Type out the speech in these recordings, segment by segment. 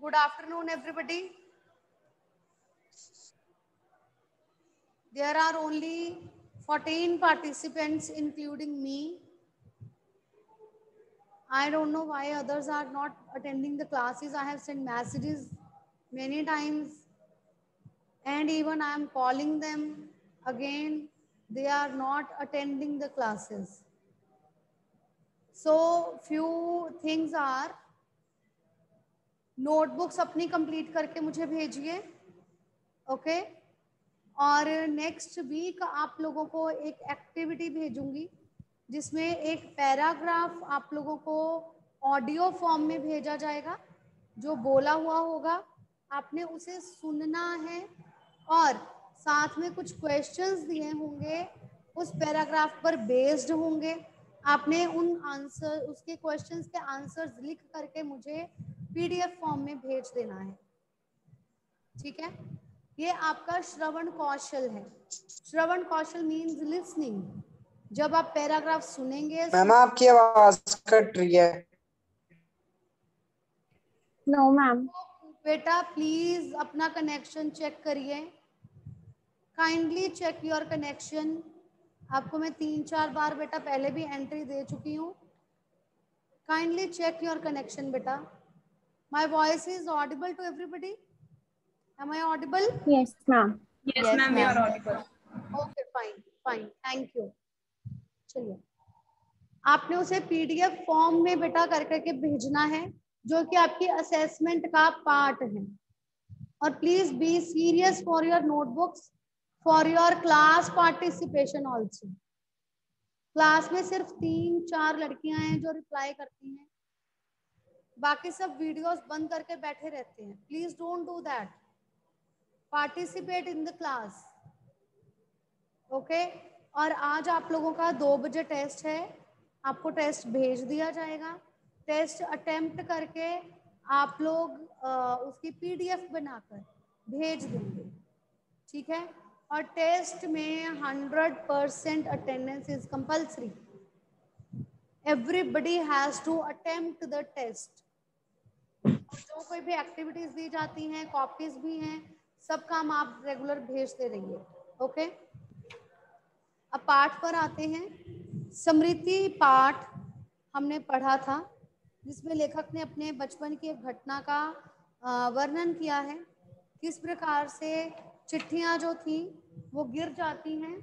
Good afternoon, everybody. There are only 14 participants, including me. I don't know why others are not attending the classes. I have sent messages many times and even I am calling them again. They are not attending the classes. So few things are notebooks अपनी complete करके मुझे भेजिए, okay? और next week आप लोगों को एक activity भेजूँगी, जिसमें एक पैराग्राफ आप लोगों को ऑडियो फॉर्म में भेजा जाएगा, जो बोला हुआ होगा। आपने उसे सुनना है, और साथ में कुछ क्वेश्चंस दिए होंगे, उस पैराग्राफ पर बेस्ड होंगे। आपने उन आंसर उसके क्वेश्चंस के आंसर्स लिख करके मुझे पीडीएफ फॉर्म में भेज देना है। ठीक है? ये आपका श्रवण कौशल है। श्रवण कौशल मीन्स लिसनिंग जब आप पैराग्राफ सुनेंगे मैम आपकी आवाज़ कट रही है। नो मैम बेटा प्लीज़ अपना कनेक्शन चेक करिए। काइंडली चेक योर कनेक्शन आपको मैं तीन चार बार बेटा पहले भी एंट्री दे चुकी हूँ काइंडली चेक योर कनेक्शन बेटा I audible? Yes, ma'am. Yes, yes ma'am, you are audible. Okay, fine, fine. Thank चलिए आपने उसे पीडीएफ फॉर्म में बेटा कर करके भेजना है जो कि आपकी असेसमेंट का पार्ट है और please be serious for your notebooks for your class participation also class में सिर्फ़ तीन चार लड़कियाँ हैं जो रिप्लाई करती हैं। बाकी सब वीडियोस बंद करके बैठे रहते हैं। Please don't do that participate in the class okay और आज आप लोगों का दो बजे टेस्ट है। आपको टेस्ट भेज दिया जाएगा। टेस्ट अटेम्प्ट करके आप लोग आ, उसकी पीडीएफ बनाकर भेज देंगे। ठीक है? और टेस्ट में hundred percent attendance is compulsory everybody has to attempt the test. जो कोई भी एक्टिविटीज़ दी जाती हैं कॉपीज भी हैं, सब काम आप रेगुलर भेजते रहिए ओके अब पाठ पर आते हैं। स्मृति पाठ हमने पढ़ा था, जिसमें लेखक ने अपने बचपन की एक घटना का वर्णन किया है। किस प्रकार से चिट्ठियाँ जो थी वो गिर जाती हैं।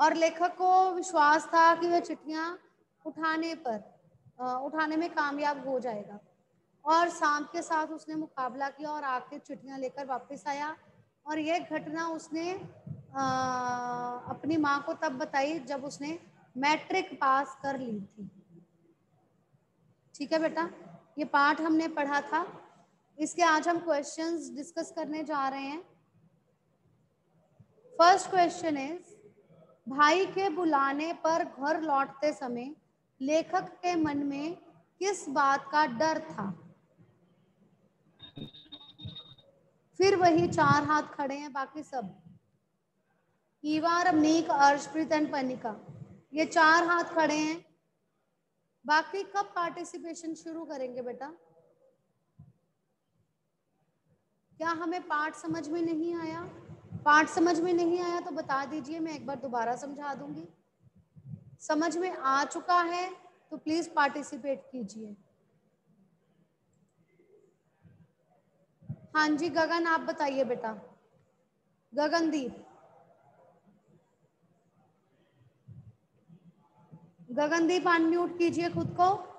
और लेखक को विश्वास था कि वह चिट्ठियाँ उठाने पर उठाने में कामयाब हो जाएगा। और शाम के साथ उसने मुकाबला किया और आके चिट्ठियाँ लेकर वापस आया। और यह घटना उसने आ, अपनी माँ को तब बताई जब उसने मैट्रिक पास कर ली थी। ठीक है बेटा? ये पाठ हमने पढ़ा था। इसके आज हम क्वेश्चंस डिस्कस करने जा रहे हैं। फ़र्स्ट क्वेश्चन इज़ भाई के बुलाने पर घर लौटते समय लेखक के मन में किस बात का डर था? फिर वही चार हाथ खड़े हैं, बाकी सब। Eva Arshpreet and Panika. ये चार हाथ खड़े हैं। बाकी कब पार्टिसिपेशन शुरू करेंगे बेटा? क्या हमें पाठ समझ में नहीं आया? पाठ समझ में नहीं आया तो बता दीजिए, मैं एक बार दोबारा समझा दूँगी। समझ में आ चुका है तो प्लीज़ पार्टिसिपेट कीजिए। हाँ जी, गगन, आप बताइए बेटा। गगनदीप। गगनदीप अनम्यूट कीजिए खुद को।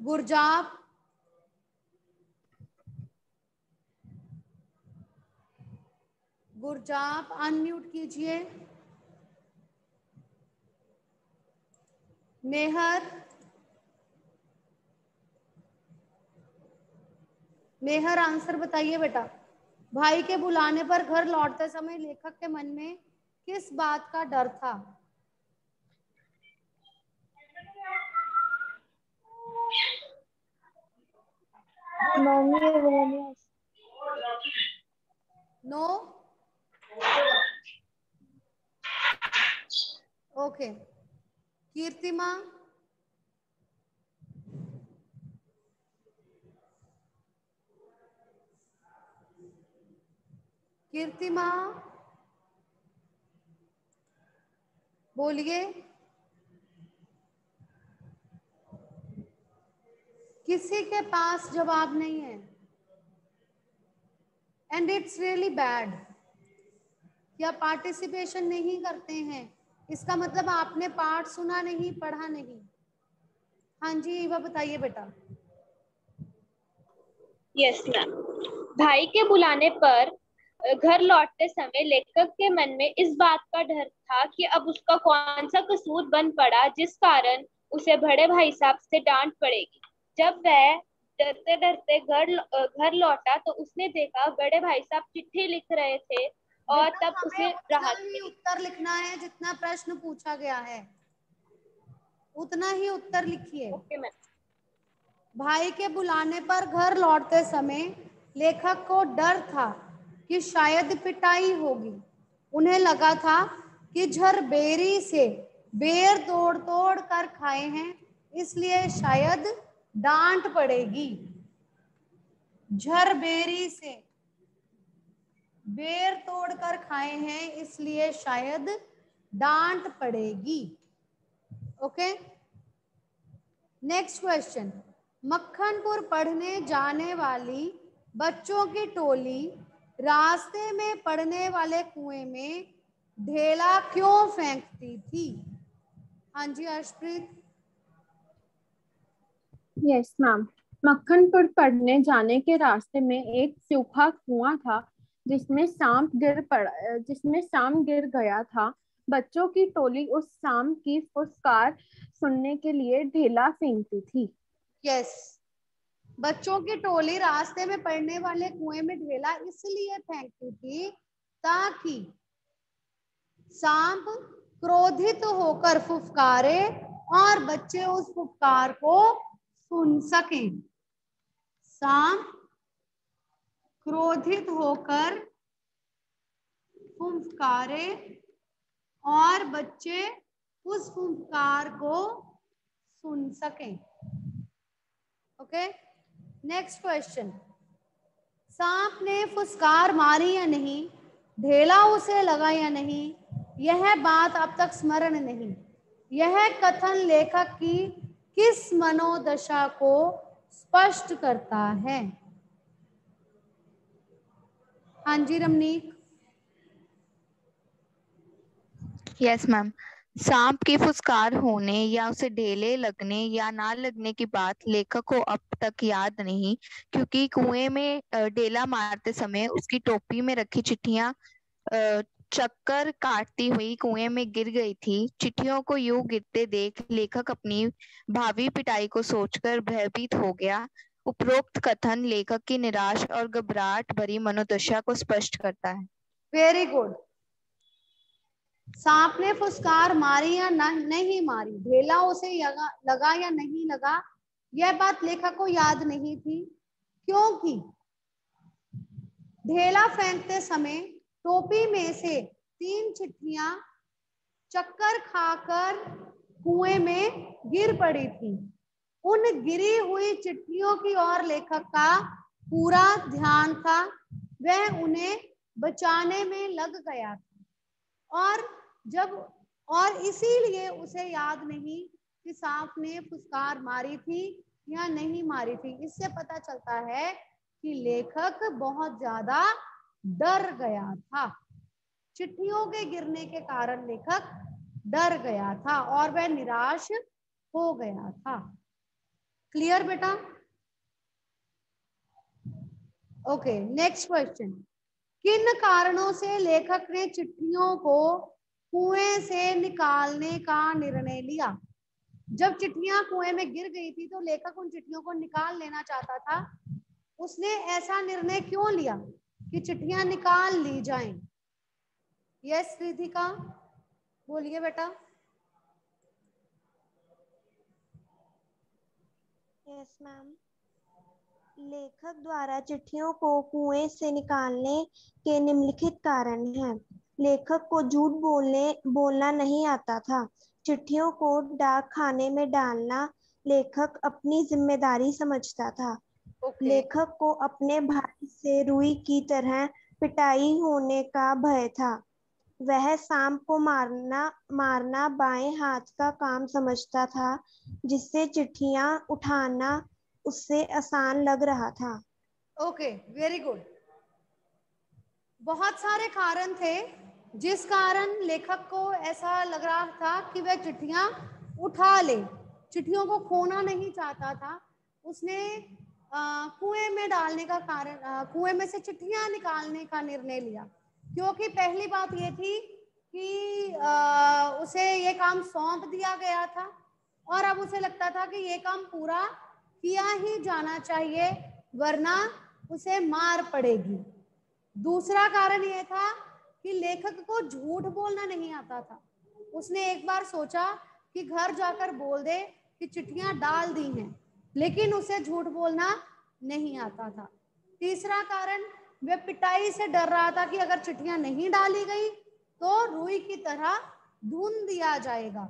गुरजाप। गुरजाप अनम्यूट कीजिए। मेहर। मेहर आंसर बताइए बेटा। भाई के बुलाने पर घर लौटते समय लेखक के मन में किस बात का डर था? नो ओके कीर्तिमा कीर्तिमा बोलिए किसी के पास जवाब नहीं है। एंड इट्स रियली बैड या पार्टिसिपेशन नहीं करते हैं। इसका मतलब आपने पाठ सुना नहीं, पढ़ा नहीं। हाँ जी वह बताइए बेटा। यस मैम भाई के बुलाने पर घर लौटते समय लेखक के मन में इस बात का डर था कि अब उसका कौन सा कसूर बन पड़ा, जिस कारण उसे बड़े भाई साहब से डांट पड़ेगी। जब वह डरते डरते घर घर लौटा तो उसने देखा बड़े भाई साहब चिट्ठी लिख रहे थे और तब उसे राहत उत्तर लिखना है जितना प्रश्न पूछा गया है। उतना ही उत्तर लिखिए। okay, भाई के बुलाने पर घर लौटते समय लेखक को डर था कि शायद पिटाई होगी। उन्हें लगा था कि झरबेरी से बेर तोड़ तोड़ कर खाए हैं इसलिए शायद डांट पड़ेगी। झरबेरी से। बेर तोड़कर खाए हैं, इसलिए शायद डांट पड़ेगी। ओके? नेक्स्ट क्वेश्चन मक्खनपुर पढ़ने जाने वाली बच्चों की टोली रास्ते में पड़ने वाले कुएँ में ढेला क्यों फेंकती थी? हाँ जी, अर्शप्रीत। यस मैम मक्खनपुर पढ़ने जाने के रास्ते में एक सूखा कुआँ था, जिसमें सांप गिर पड़ा, जिसमें सांप गिर गया था। बच्चों की टोली उस सांप की फुसकार सुनने के लिए ढेला फेंकती थी। Yes yes. बच्चों की टोली रास्ते में पड़ने वाले कुएँ में ढेला इसलिए फेंकती थी ताकि सांप क्रोधित होकर फुफकारे और बच्चे उस फुफकार को सुन सकें। सांप क्रोधित होकर फुंफकारे और बच्चे उस फुंफकार को सुन सकें। ओके नेक्स्ट क्वेश्चन सांप ने फुसकार मारी या नहीं? ढेला उसे लगा या नहीं? यह बात अब तक स्मरण नहीं। यह कथन लेखक की किस मनोदशा को स्पष्ट करता है? हाँ जी, रमनीक। यस मैम सांप की फुसकार होने या उसे ढेले लगने या ना लगने की बात लेखक को अब तक याद नहीं, क्योंकि कुएँ में ढेला मारते समय उसकी टोपी में रखी चिट्ठियाँ चक्कर काटती हुई कुएँ में गिर गई थी। चिट्ठियों को यूँ गिरते देख लेखक अपनी भावी पिटाई को सोचकर भयभीत हो गया। उपरोक्त कथन लेखक की निराश और घबराहट भरी मनोदशा को स्पष्ट करता है। वेरी गुड सांप ने फुसकार मारी या नहीं मारी? ढेला उसे लगा या नहीं लगा? यह बात लेखक को याद नहीं थी। क्योंकि? ढेला फेंकते समय टोपी में से तीन चिट्ठिया चक्कर खाकर कुएँ में गिर पड़ी थी। उन गिरी हुई चिट्ठियों की ओर लेखक का पूरा ध्यान था। वह उन्हें बचाने में लग गया था। और जब, और इसीलिए उसे याद नहीं कि सांप ने फुसकार मारी थी या नहीं मारी थी। इससे पता चलता है कि लेखक बहुत ज़्यादा डर गया था। चिट्ठियों के गिरने के कारण लेखक डर गया था और वह निराश हो गया था। क्लियर बेटा? ओके नेक्स्ट क्वेश्चन किन कारणों से लेखक ने चिट्ठियों को कुएँ से निकालने का निर्णय लिया? जब चिट्ठियाँ कुएँ में गिर गई थी तो लेखक उन चिट्ठियों को निकाल लेना चाहता था। उसने ऐसा निर्णय क्यों लिया? कि चिट्ठियाँ निकाल ली जाएँ। यस रिधिका बोलिए बेटा। यस मैम लेखक द्वारा चिट्ठियों को कुएँ से निकालने के निम्नलिखित कारण हैं। लेखक को झूठ बोलने, बोलना नहीं आता था। चिट्ठियों को डाक खाने में डालना लेखक अपनी ज़िम्मेदारी समझता था। ओके। लेखक को अपने भाई से रुई की तरह पिटाई होने का भय था। वह सांप को मारना मारना बाएँ हाथ का काम समझता था जिससे चिट्ठियाँ उठाना उससे आसान लग रहा था। Okay very good. बहुत सारे कारण थे जिस कारण लेखक को ऐसा लग रहा था कि वह चिट्ठियाँ उठा ले। चिट्ठियों को खोना नहीं चाहता था। उसने कुएँ में डालने का कारण कुएँ में से चिट्ठियाँ निकालने का निर्णय लिया। क्योंकि पहली बात ये थी कि अ, उसे ये काम सौंप दिया गया था और अब उसे लगता था कि ये काम पूरा किया ही जाना चाहिए वरना उसे मार पड़ेगी। दूसरा कारण यह था कि लेखक को झूठ बोलना नहीं आता था। उसने एक बार सोचा कि घर जाकर बोल दे कि चिट्ठियाँ डाल दी हैं। लेकिन उसे झूठ बोलना नहीं आता था। तीसरा कारण वह पिटाई से डर रहा था कि अगर चिट्ठियाँ नहीं डाली गई तो रुई की तरह धुन दिया जाएगा।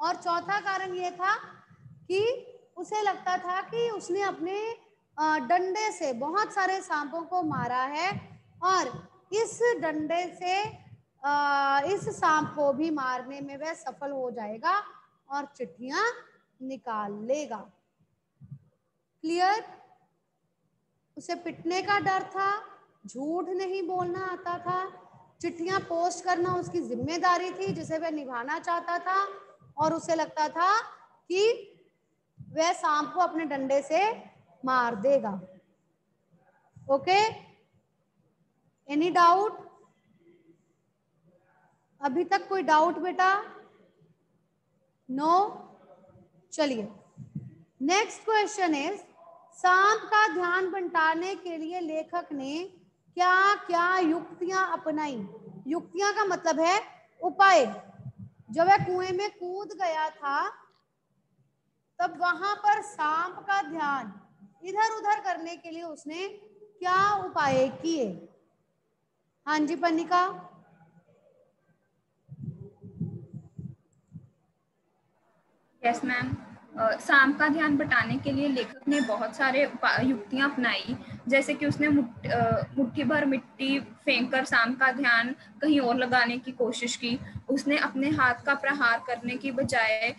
और चौथा कारण ये था कि उसे लगता था कि उसने अपने डंडे से बहुत सारे सांपों को मारा है और इस डंडे से इस सांप को भी मारने में वह सफल हो जाएगा और चिट्ठियाँ निकाल लेगा। क्लियर? उसे पिटने का डर था, झूठ नहीं बोलना आता था, चिट्ठियाँ पोस्ट करना उसकी ज़िम्मेदारी थी जिसे वह निभाना चाहता था, और उसे लगता था कि वह सांप को अपने डंडे से मार देगा। ओके? एनी डाउट अभी तक कोई डाउट बेटा? No no? चलिए। नेक्स्ट क्वेश्चन इज़ सांप का ध्यान बंटाने के लिए लेखक ने क्या क्या युक्तियाँ अपनाई? युक्तियाँ का मतलब है उपाय। जब वह कुएँ में कूद गया था, तब वहाँ पर सांप का ध्यान इधर उधर करने के लिए उसने क्या उपाय किए? हाँ जी पनिका यस मैम शाम का ध्यान बटाने के लिए लेखक ने बहुत सारे युक्तियाँ अपनाई। जैसे कि उसने मुठ- मुट्ठी भर मिट्टी फेंक कर शाम का ध्यान कहीं और लगाने की कोशिश की। उसने अपने हाथ का प्रहार करने की बजाय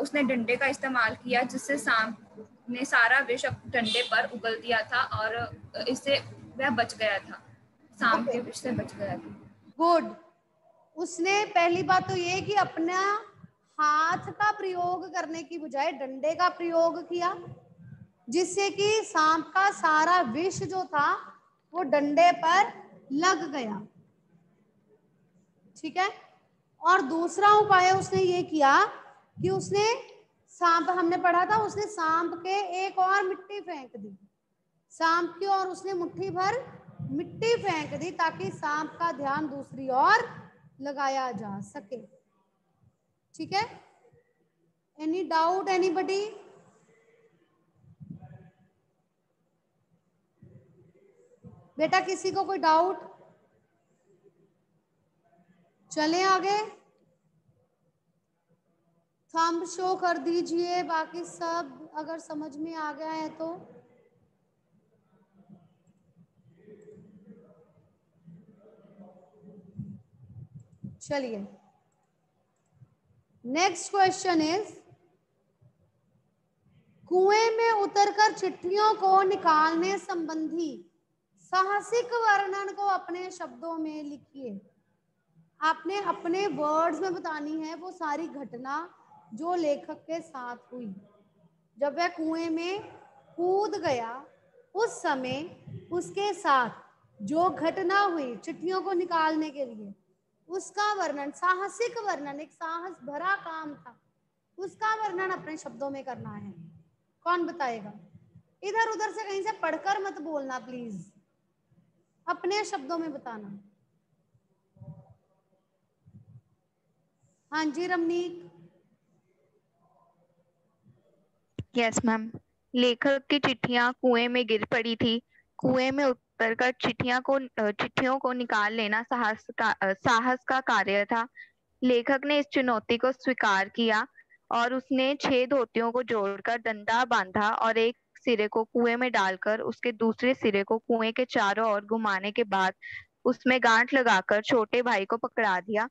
उसने डंडे का इस्तेमाल किया जिससे सांप ने सारा विष डंडे पर उगल दिया था और इससे वह बच गया था। सांप के विष से बच गया था। गुड उसने पहली बात तो ये कि अपना हाथ का प्रयोग करने की बजाय डंडे का प्रयोग किया, जिससे कि सांप का सारा विष जो था वो डंडे पर लग गया। ठीक है? और दूसरा उपाय उसने ये किया कि उसने सांप, हमने पढ़ा था, उसने सांप के एक और मिट्टी फेंक दी। सांप की और उसने मुट्ठी भर मिट्टी फेंक दी, ताकि सांप का ध्यान दूसरी ओर लगाया जा सके। ठीक है? एनी डाउट एनीबडी बेटा, किसी को कोई डाउट चले आगे। थंब शो कर दीजिए, बाकी सब अगर समझ में आ गया है तो। चलिए। नेक्स्ट क्वेश्चन इज़ कुएँ में उतरकर चिट्ठियों को निकालने संबंधी साहसिक वर्णन को अपने शब्दों में लिखिए। आपने अपने वर्ड्स में बतानी है वो सारी घटना जो लेखक के साथ हुई। जब वह कुएँ में कूद गया, उस समय उसके साथ जो घटना हुई चिट्ठियों को निकालने के लिए उसका वर्णन, साहसिक वर्णन, एक साहस भरा काम था। उसका वर्णन अपने शब्दों में करना है। कौन बताएगा? इधर उधर से कहीं से पढ़कर मत बोलना प्लीज़ अपने शब्दों में बताना। हाँ जी, रमनीक। यस मैम लेखक की चिट्ठियाँ कुएँ में गिर पड़ी थी। कुएँ में उतरकर चिट्ठियाँ को, चिट्ठियों को निकाल लेना साहस का साहस का कार्य था। लेखक ने इस चुनौती को स्वीकार किया और उसने छह धोतियों को जोड़कर डंडा बांधा और एक सिरे को कुएँ में डालकर उसके दूसरे सिरे को कुएँ के चारों ओर घुमाने के बाद उसमें गांठ लगाकर छोटे भाई को पकड़ा दिया।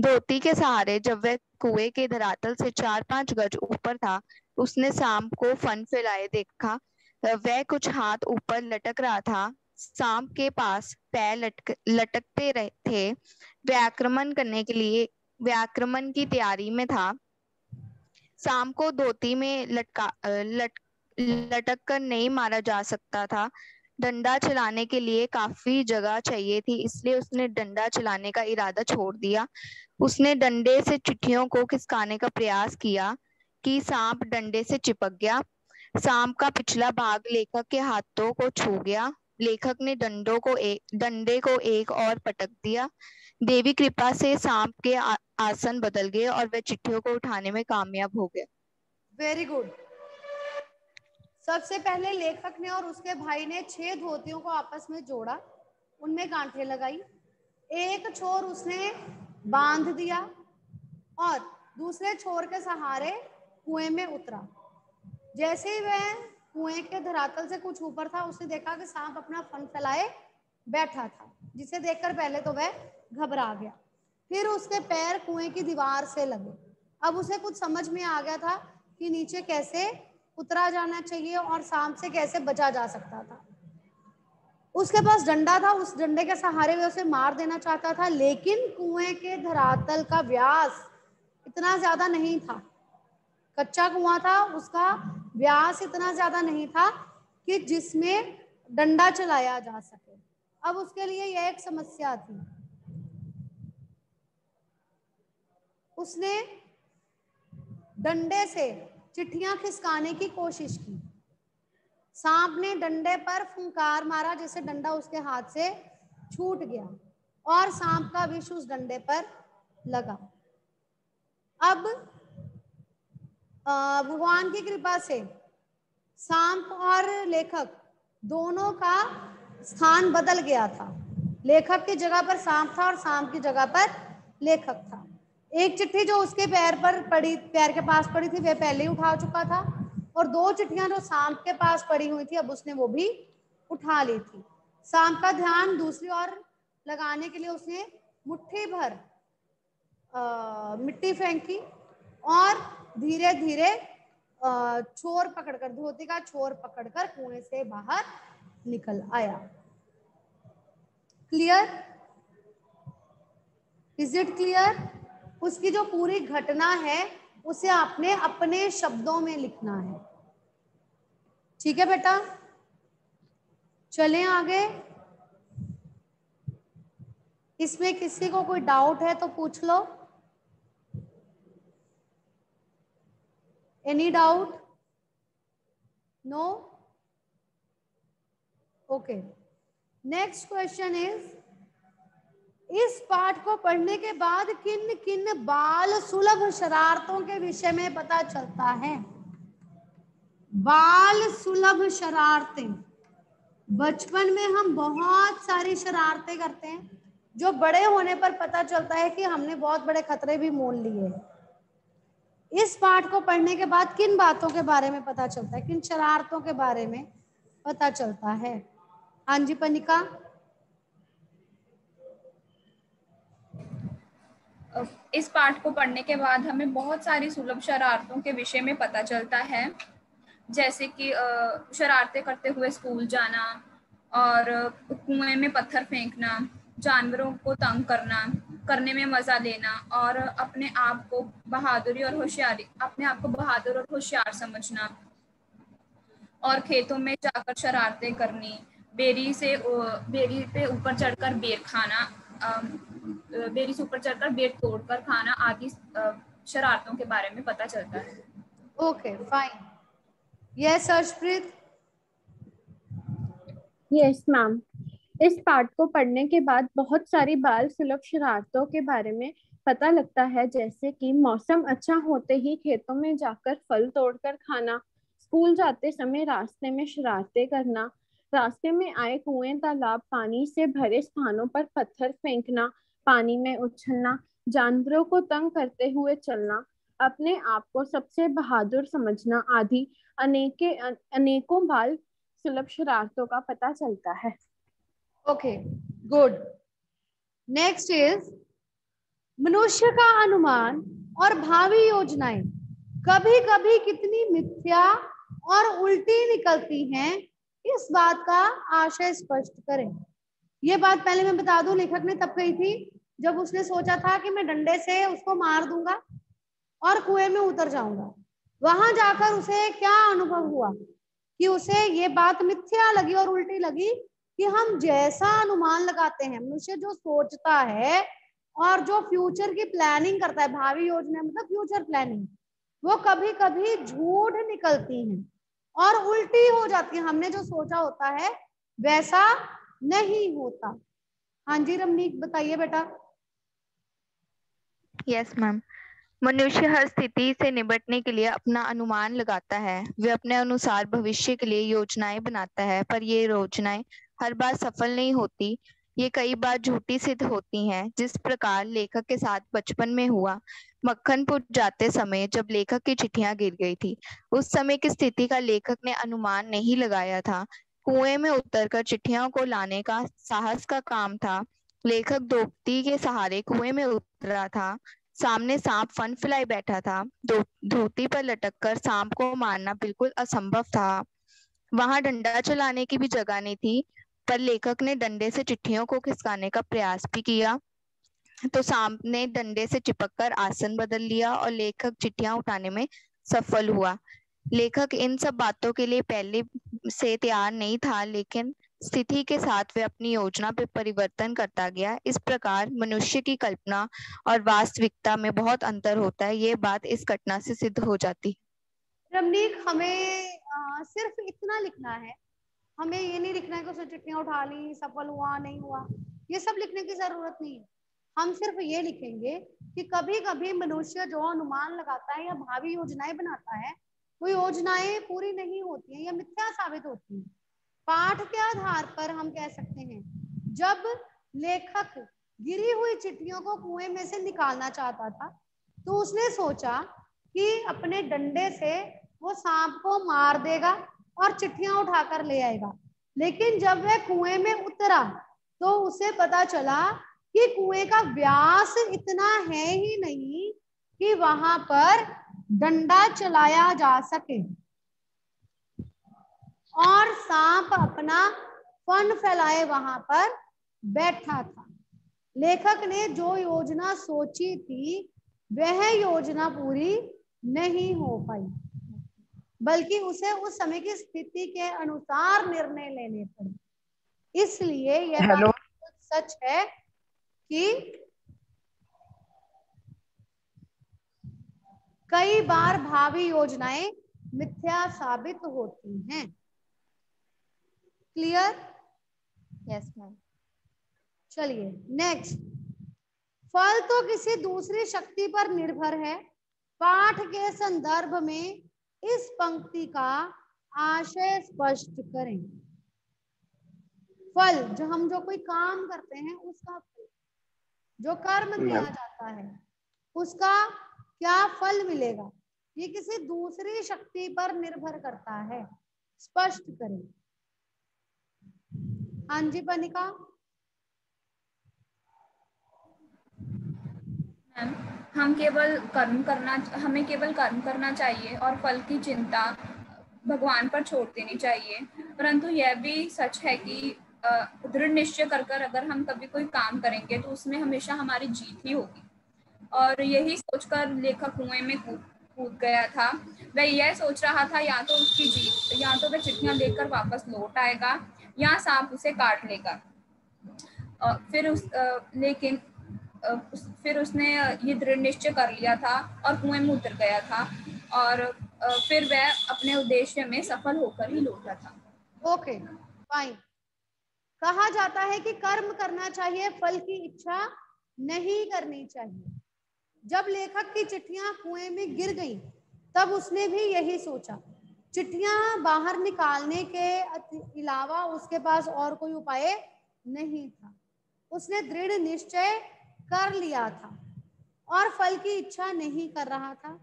धोती के सहारे जब वह कुएँ के धरातल से चार पाँच गज ऊपर था, उसने सांप को फन फैलाए देखा। वह कुछ हाथ ऊपर लटक रहा था। सांप के पास पैर लटक, लटकते रहे, थे। व्याक्रमण करने के लिए, व्याक्रमण की तैयारी में था। सांप को धोती में लटका लट लटक कर नहीं मारा जा सकता था। डंडा चलाने के लिए काफ़ी जगह चाहिए थी, इसलिए उसने डंडा चलाने का इरादा छोड़ दिया। उसने डंडे से चिट्ठियों को खिसकाने का प्रयास किया कि सांप डंडे से चिपक गया। सांप का पिछला भाग लेखक के हाथों को छू गया। लेखक ने डंडों को एक डंडे को एक और पटक दिया। देवी कृपा से सांप के आ, आसन बदल गए और वह चिट्ठियों को उठाने में कामयाब हो गया। वेरी गुड सबसे पहले लेखक ने और उसके भाई ने छह धोतियों को आपस में जोड़ा। उनमें गांठे लगाई। एक छोर उसने बाँध दिया और दूसरे छोर के सहारे कुएँ में उतरा। जैसे ही वह कुएँ के धरातल से कुछ ऊपर था, उसने देखा कि सांप अपना फन फैलाए बैठा था, जिसे देखकर पहले तो वह घबरा गया। फिर उसके पैर कुएँ की दीवार से लगे। अब उसे कुछ समझ में आ गया था कि नीचे कैसे उतरा जाना चाहिए और सांप से कैसे बचा जा सकता था। उसके पास डंडा था, उस डंडे के सहारे में उसे मार देना चाहता था, लेकिन कुएँ के धरातल का व्यास इतना ज़्यादा नहीं था। कच्चा कुआँ था, उसका व्यास इतना ज़्यादा नहीं था कि जिसमें डंडा चलाया जा सके। अब उसके लिए यह एक समस्या थी। उसने डंडे से चिट्ठियाँ खिसकाने की कोशिश की। सांप ने डंडे पर फुंकार मारा, जिससे डंडा उसके हाथ से छूट गया और सांप का विष उस डंडे पर लगा। अब भगवान की कृपा से सांप और लेखक दोनों का स्थान बदल गया था। लेखक की जगह पर सांप था और सांप की जगह पर लेखक था। एक चिट्ठी जो उसके पैर पर पड़ी पैर के पास पड़ी थी वह पहले ही उठा चुका था और दो चिट्ठियाँ जो सांप के पास पड़ी हुई थी अब उसने वो भी उठा ली थी। सांप का ध्यान दूसरी ओर लगाने के लिए उसने मुट्ठी भर आ, मिट्टी फेंकी और धीरे धीरे छोर पकड़कर धोती का छोर पकड़कर कुएँ से बाहर निकल आया। क्लियर इज़ इट क्लियर उसकी जो पूरी घटना है, उसे आपने अपने शब्दों में लिखना है। ठीक है बेटा? चले आगे। इसमें किसी को कोई डाउट है तो पूछ लो। Any doubt? No? Okay. Next question is, इस पाठ को पढ़ने के बाद किन किन बाल सुलभ शरारतों के विषय में पता चलता है बाल सुलभ शरारतें बचपन में हम बहुत सारी शरारतें करते हैं, जो बड़े होने पर पता चलता है कि हमने बहुत बड़े खतरे भी मोल लिए हैं इस पाठ को पढ़ने के बाद किन बातों के बारे में पता चलता है? किन शरारतों के बारे में पता चलता है? हाँ जी, पनिका। इस पाठ को पढ़ने के बाद हमें बहुत सारी सुलभ शरारतों के विषय में पता चलता है। जैसे कि शरारतें करते हुए स्कूल जाना और कुएँ में पत्थर फेंकना, जानवरों को तंग करना करने में मज़ा लेना और अपने आप को बहादुरी और होशियारी अपने आप को बहादुर और होशियार समझना। और खेतों में जाकर शरारतें करनी बेरी से बेरी पे ऊपर चढ़कर बेर खाना बेरी से ऊपर चढ़कर बेर तोड़कर खाना आदि शरारतों के बारे में पता चलता है। Okay fine yes Arshpreet yes ma'am इस पाठ को पढ़ने के बाद बहुत सारी बाल सुलभ शरारतों के बारे में पता लगता है, जैसे कि मौसम अच्छा होते ही खेतों में जाकर फल तोड़कर खाना, स्कूल जाते समय रास्ते में शरारतें करना, रास्ते में आए कुएँ, तालाब, पानी से भरे स्थानों पर पत्थर फेंकना, पानी में उछलना, जानवरों को तंग करते हुए चलना, अपने आप को सबसे बहादुर समझना आदि अनेके अनेकों बाल सुलभ शरारतों का पता चलता है। ओके गुड नेक्स्ट इज़ मनुष्य का अनुमान और भावी योजनाएँ कभी कभी कितनी मिथ्या और उल्टी निकलती हैं, इस बात का आशय स्पष्ट करें। ये बात पहले मैं बता दूँ, लेखक ने तब कही थी, जब उसने सोचा था कि मैं डंडे से उसको मार दूँगा और कुएँ में उतर जाऊँगा। वहाँ जाकर उसे क्या अनुभव हुआ कि उसे ये बात मिथ्या लगी और उल्टी लगी कि हम जैसा अनुमान लगाते हैं, मनुष्य जो सोचता है और जो फ्यूचर की प्लानिंग करता है, भावी योजना मतलब फ्यूचर प्लानिंग वो कभी कभी झूठ निकलती हैं और उल्टी हो जाती है। हमने जो सोचा होता है, वैसा नहीं होता। हाँ जी, रमनीक, बताइए बेटा। यस मैम मनुष्य हर स्थिति से निपटने के लिए अपना अनुमान लगाता है। वे अपने अनुसार भविष्य के लिए योजनाएँ बनाता है, पर ये योजनाएँ हर बार सफल नहीं होती, ये कई बार झूठी सिद्ध होती हैं। जिस प्रकार लेखक के साथ बचपन में हुआ मक्खनपुर जाते समय जब लेखक की चिट्ठियाँ गिर गई थी, उस समय की स्थिति का लेखक ने अनुमान नहीं लगाया था। कुएँ में उतरकर चिट्ठियों को लाने का साहस का काम था। लेखक दोपती के सहारे कुएँ में उतरा था। सामने सांप फन फिलाई बैठा था। धोती पर लटक कर सांप को मारना बिल्कुल असंभव था। वहाँ डंडा चलाने की भी जगह नहीं थी। पर लेखक ने डंडे से चिट्ठियों को खिसकाने का प्रयास भी किया। तो सांप ने डंडे से चिपककर आसन बदल लिया और लेखक चिट्ठियाँ उठाने में सफल हुआ। लेखक इन सब बातों के लिए पहले से तैयार नहीं था लेकिन स्थिति के साथ वे अपनी योजना पे परिवर्तन करता गया। इस प्रकार मनुष्य की कल्पना और वास्तविकता में बहुत अंतर होता है। ये बात इस घटना से सिद्ध हो जाती। रमनीक हमें आ, सिर्फ़ इतना लिखना है। हमें ये नहीं लिखना है कि उसने चिट्ठियाँ उठा ली सफल हुआ, नहीं हुआ। ये सब लिखने की ज़रूरत नहीं है। हम सिर्फ़ ये लिखेंगे कि कभी कभी मनुष्य जो अनुमान लगाता है या भावी योजनाएँ बनाता है, वो योजनाएँ पूरी नहीं होती हैं या मिथ्या साबित होती हैं। पाठ के आधार पर हम कह सकते हैं, जब लेखक गिरी हुई चिट्ठियों को कुएँ में से निकालना चाहता था तो उसने सोचा कि अपने डंडे से वो सांप को मार देगा और चिट्ठियाँ उठाकर ले आएगा। लेकिन जब वह कुएँ में उतरा तो उसे पता चला कि कुएँ का व्यास इतना है ही नहीं कि वहाँ पर डंडा चलाया जा सके। और सांप अपना फन फैलाए वहाँ पर बैठा था। लेखक ने जो योजना सोची थी, वह योजना पूरी नहीं हो पाई। बल्कि उसे उस समय की स्थिति के अनुसार निर्णय लेने पड़े। इसलिए यह सच है कि कई बार भावी योजनाएँ मिथ्या साबित होती हैं। क्लियर यस मैम चलिए नेक्स्ट फल तो किसी दूसरी शक्ति पर निर्भर है। पाठ के संदर्भ में इस पंक्ति का आशय स्पष्ट करें। फल जो हम जो कोई काम करते हैं उसका फल जो कर्म किया जाता है उसका क्या फल मिलेगा? ये किसी दूसरी शक्ति पर निर्भर करता है। स्पष्ट करें। हाँ जी बनिका मैम हम केवल कर्म करना, हमें केवल कर्म करना चाहिए और फल की चिंता भगवान पर छोड़ देनी चाहिए। परंतु यह भी सच है कि दृढ़ निश्चय कर कर अगर हम कभी कोई काम करेंगे तो उसमें हमेशा हमारी जीत ही होगी। और यही सोचकर लेखक कुएँ में कूद कूद गया था। वह यह सोच रहा था, या तो उसकी जीत, या तो वह चिट्ठियाँ लेकर वापस लौट आएगा, या सांप उसे काट लेगा। फिर उस लेकिन फिर उसने ये दृढ़ निश्चय कर लिया था और कुएँ में उतर गया था और फिर वह अपने उद्देश्य में सफल होकर ही लौटा था। ओके फाइन कहा जाता है कि कर्म करना चाहिए, फल की इच्छा नहीं करनी चाहिए। जब लेखक की चिट्ठियाँ कुएँ में गिर गई, तब उसने भी यही सोचा। चिट्ठियाँ बाहर निकालने के अलावा उसके पास और कोई उपाय नहीं था। उसने दृढ़ निश्चय कर लिया था और फल की इच्छा नहीं कर रहा था।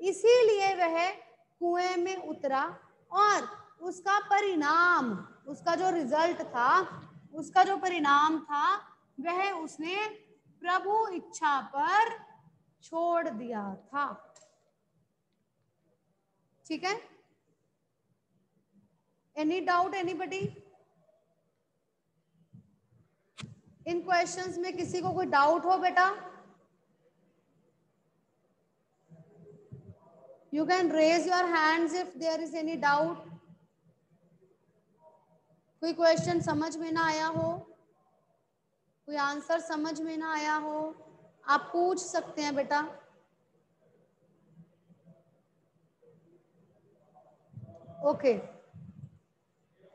इसीलिए वह कुएँ में उतरा और उसका परिणाम, उसका जो रिज़ल्ट था, उसका जो परिणाम था, वह उसने प्रभु इच्छा पर छोड़ दिया था। ठीक है? Any doubt anybody in questions में किसी को कोई डाउट हो बेटा? You can raise your hands if there is any doubt. कोई क्वेश्चन समझ में ना आया हो? कोई आंसर समझ में ना आया हो? आप पूछ सकते हैं बेटा। Okay okay.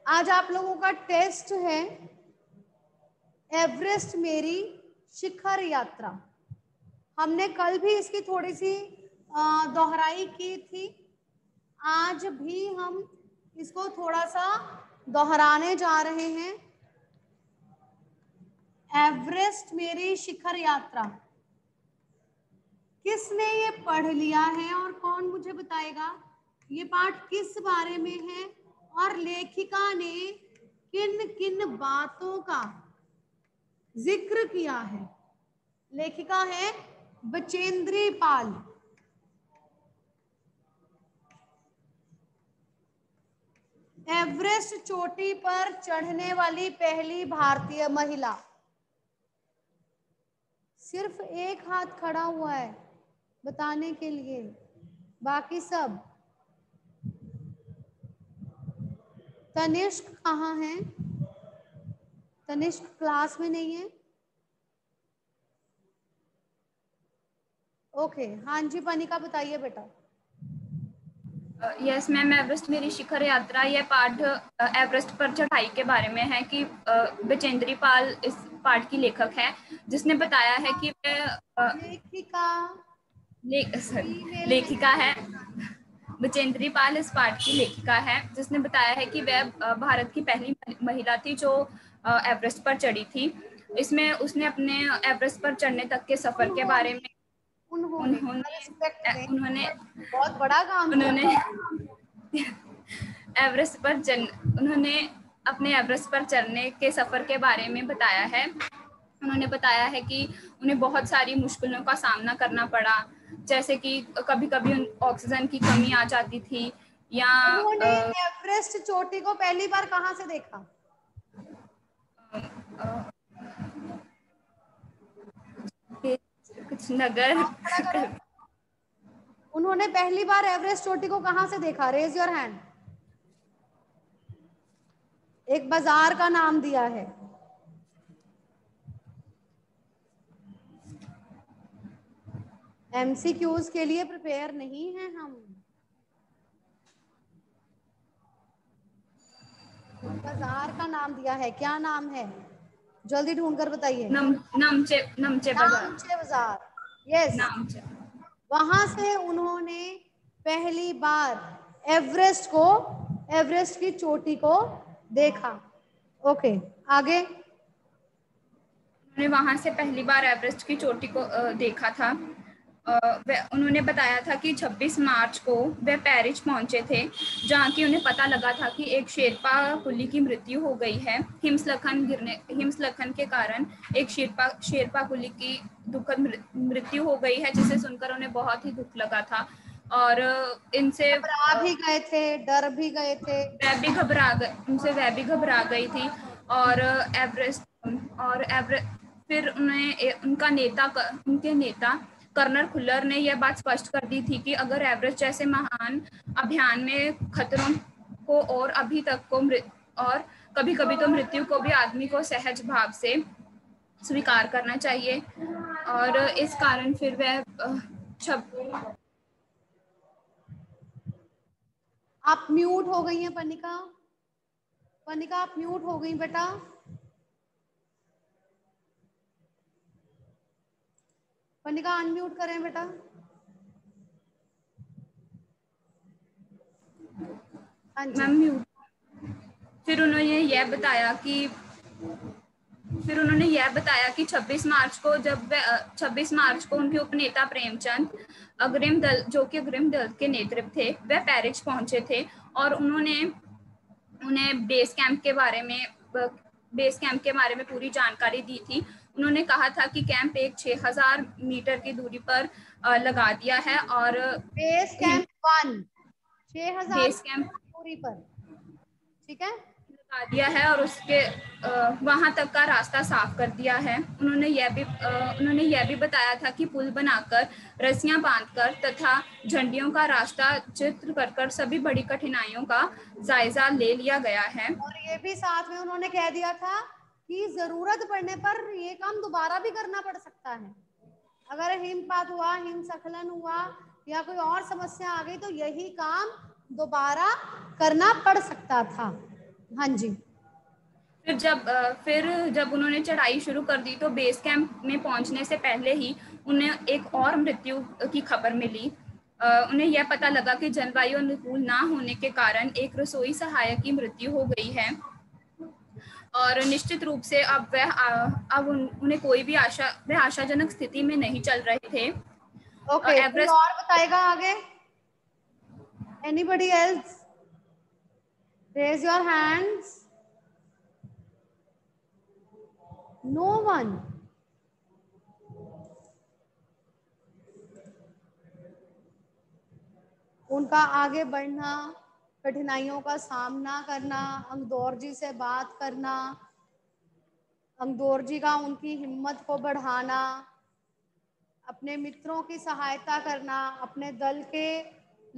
आज आप लोगों का टेस्ट है। एवरेस्ट मेरी शिखर यात्रा। हमने कल भी इसकी थोड़ी सी दोहराई की थी। आज भी हम इसको थोड़ा सा दोहराने जा रहे हैं। एवरेस्ट मेरी शिखर यात्रा। किसने ये पढ़ लिया है और कौन मुझे बताएगा? ये पाठ किस बारे में है? और लेखिका ने किन किन बातों का ज़िक्र किया है। लेखिका है बचेंद्री पाल। एवरेस्ट चोटी पर चढ़ने वाली पहली भारतीय महिला। सिर्फ़ एक हाथ खड़ा हुआ है, बताने के लिए। बाकी सब? तनिष्क कहाँ है? तनिष्क क्लास में नहीं है? ओके हाँ जी पनिका बताइए बेटा। यस मैम एवरेस्ट मेरी शिखर यात्रा यह पाठ एवरेस्ट पर चढ़ाई के बारे में है कि बचेंद्री पाल इस पाठ की लेखक है जिसने बताया है कि वह लेखिका। ले, सॉरी लेखिका है। बचेंद्री पाल इस पाठ की लेखिका है जिसने बताया है कि वह भारत की पहली महिला थी जो एवरेस्ट पर चढ़ी थी। इसमें उसने अपने एवरेस्ट पर चढ़ने तक के सफ़र के बारे में उन्होंने उन्होंने बहुत बड़ा काम उन्होंने एवरेस्ट पर उन्होंने अपने एवरेस्ट पर चलने के सफ़र के बारे में बताया है। उन्होंने बताया है कि उन्हें बहुत सारी मुश्किलों का सामना करना पड़ा। जैसे कि कभी कभी ऑक्सीजन की कमी आ जाती थी या एवरेस्ट चोटी को पहली बार कहाँ से देखा? कुछ नगर उन्होंने पहली बार एवरेस्ट चोटी को कहाँ से देखा? रेज योर हैंड एक बाज़ार का नाम दिया है। एमसीक्यूज के लिए प्रिपेयर नहीं है हम। बाज़ार का नाम दिया है। क्या नाम है? जल्दी ढूंढ कर बताइए। नम, नमचे नमचे बाज़ार। बाज़ार। यस वहाँ से उन्होंने पहली बार एवरेस्ट को एवरेस्ट की चोटी को देखा। ओके आगे। उन्होंने वहाँ से पहली बार एवरेस्ट की चोटी को देखा था। उन्होंने बताया था कि 26 मार्च को वे पेरिस पहुँचे थे जहाँ की उन्हें पता लगा था कि एक शेरपा कुली की मृत्यु हो गई है। हिमस्लखन गिरने हिमस्लखन के कारण एक शेरपा शेरपा कुली की दुखद मृत्यु हो गई है जिसे सुनकर उन्हें बहुत ही दुख लगा था। और इनसे घबरा भी गए थे डर भी गए थे। वह भी घबरा गए उनसे वह भी घबरा गई थी। और एवरेस्ट और एवरेस्ट फिर उन्हें उनका नेता उनके नेता कर्नल खुल्लर ने यह बात स्पष्ट कर दी थी कि अगर एवरेस्ट जैसे महान अभियान में खतरों को और अभी तक को और कभी कभी तो मृत्यु को भी आदमी को सहज भाव से स्वीकार करना चाहिए। और इस कारण फिर वह छप आप म्यूट हो गई हैं, पनिका। पनिका, आप म्यूट हो गई, बेटा। पनिका अनम्यूट करें बेटा। मैम म्यूट फिर उन्होंने यह बताया कि, फिर उन्होंने यह बताया कि 26 मार्च को जब 26 मार्च को उनके उपनेता प्रेमचंद अग्रिम दल, जो कि अग्रिम दल के नेतृत्व थे वह पेरिस पहुँचे थे और उन्होंने उन्हें बेस कैंप के बारे में बेस कैंप के बारे में पूरी जानकारी दी थी। उन्होंने कहा था कि कैंप एक 6000 मीटर की दूरी पर लगा दिया है और बेस कैंप वन छह हज़ार बेस कैंप दूरी पर। ठीक है? लगा दिया है और उसके वहाँ तक का रास्ता साफ़ कर दिया है। उन्होंने यह भी उन्होंने यह भी बताया था कि पुल बनाकर रस्सियाँ बांधकर तथा झंडियों का रास्ता चित्र कर कर सभी बड़ी कठिनाइयों का जायजा ले लिया गया है। और ये भी साथ में उन्होंने कह दिया था कि ज़रूरत पड़ने पर ये काम दोबारा भी करना पड़ सकता है। अगर हिमपात हुआ, हिमस्खलन हुआ या कोई और समस्या आ गई तो यही काम दोबारा करना पड़ सकता था। हाँ जी। फिर जब फिर जब उन्होंने चढ़ाई शुरू कर दी तो बेस कैंप में पहुँचने से पहले ही उन्हें एक और मृत्यु की खबर मिली। उन्हें यह पता लगा कि जलवायु अनुकूल ना होने के कारण एक रसोई सहायक की मृत्यु हो गई है। और निश्चित रूप से अब वह अब उन्हें कोई भी आशा वह आशाजनक स्थिति में नहीं चल रहे थे ओके okay, एवरेस्ट और बताएगा आगे Anybody else? Raise your hands. No one. उनका आगे बढ़ना कठिनाइयों का सामना करना, अंगदौर जी से बात करना, अंगदौर जी का उनकी हिम्मत को बढ़ाना, अपने मित्रों की सहायता करना, अपने दल के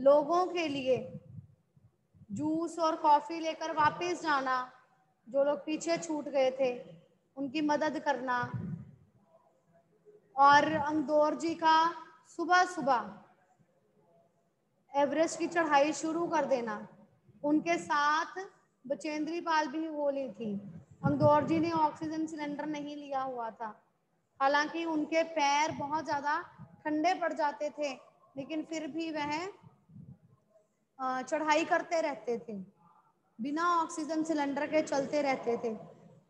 लोगों के लिए जूस और कॉफ़ी लेकर वापस जाना, जो लोग पीछे छूट गए थे, उनकी मदद करना। और अंगदौर जी का सुबह सुबह एवरेस्ट की चढ़ाई शुरू कर देना। उनके साथ बचेंद्री पाल भी बोली थी। अंगदौर जी ने ऑक्सीजन सिलेंडर नहीं लिया हुआ था। हालाँकि उनके पैर बहुत ज़्यादा ठंडे पड़ जाते थे, लेकिन फिर भी वह चढ़ाई करते रहते थे। बिना ऑक्सीजन सिलेंडर के चलते रहते थे।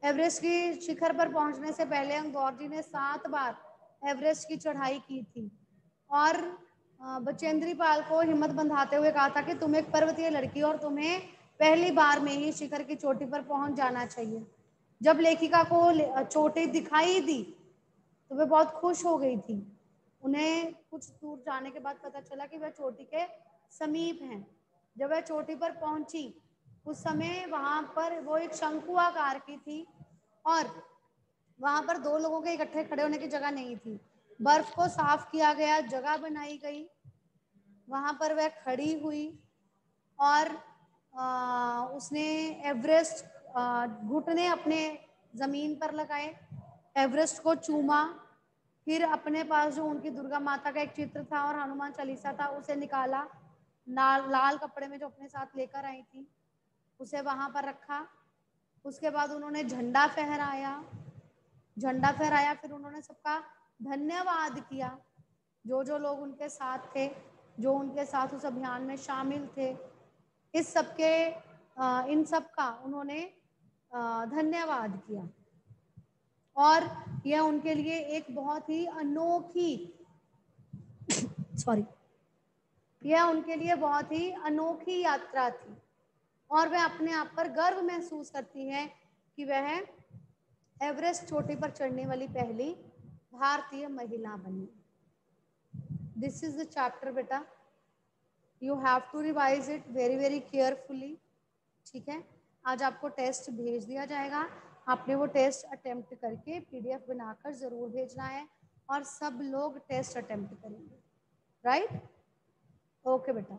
एवरेस्ट की शिखर पर पहुँचने से पहले अंगौर जी ने सात बार एवरेस्ट की चढ़ाई की थी। और बचेंद्री पाल को हिम्मत बंधाते हुए कहा था कि तुम एक पर्वतीय लड़की और तुम्हें पहली बार में ही शिखर की चोटी पर पहुँच जाना चाहिए। जब लेखिका को चोटी दिखाई दी तो वह बहुत खुश हो गई थी। उन्हें कुछ दूर जाने के बाद पता चला कि वह चोटी के समीप हैं। जब वह चोटी पर पहुँची, उस समय वहाँ पर वो एक शंकु आकार की थी और वहाँ पर दो लोगों के इकट्ठे खड़े होने की जगह नहीं थी। बर्फ़ को साफ़ किया गया जगह बनाई गई। वहाँ पर वह खड़ी हुई और आ, उसने एवरेस्ट घुटने अपने ज़मीन पर लगाए एवरेस्ट को चूमा। फिर अपने पास जो उनकी दुर्गा माता का एक चित्र था और हनुमान चालीसा था उसे निकाला। लाल लाल कपड़े में जो अपने साथ लेकर आई थी उसे वहाँ पर रखा। उसके बाद उन्होंने झंडा फहराया। झंडा फहराया फिर उन्होंने सबका धन्यवाद किया। जो जो लोग उनके साथ थे, जो उनके साथ उस अभियान में शामिल थे, इस सबके इन सब का उन्होंने धन्यवाद किया। और यह उनके लिए एक बहुत ही अनोखी सॉरी यह उनके लिए बहुत ही अनोखी यात्रा थी। और वह अपने आप पर गर्व महसूस करती है कि वह एवरेस्ट चोटी पर चढ़ने वाली पहली भारतीय महिला बनी। दिस इज़ द चैप्टर बेटा। You have to revise it very very carefully ठीक है? आज आपको टेस्ट भेज दिया जाएगा। आपने वो टेस्ट अटेम्प्ट करके पीडीएफ बनाकर ज़रूर भेजना है और सब लोग टेस्ट अटेम्प्ट करेंगे। राइट ओके बेटा।